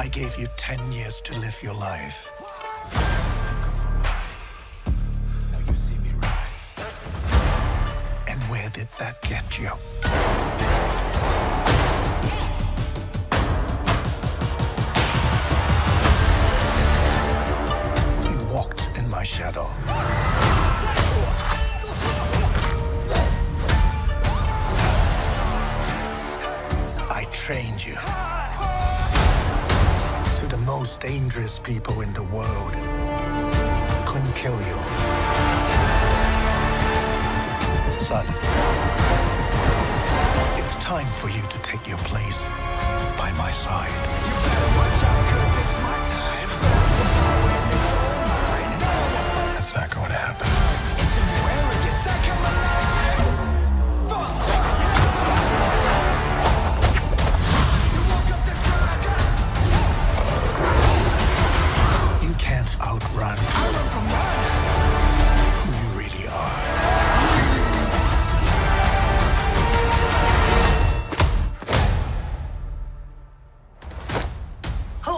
I gave you 10 years to live your life. Now you see me rise. And where did that get you? You walked in my shadow. I trained you. Most dangerous people in the world. Couldn't kill you. Son, it's time for you to take your place by my side.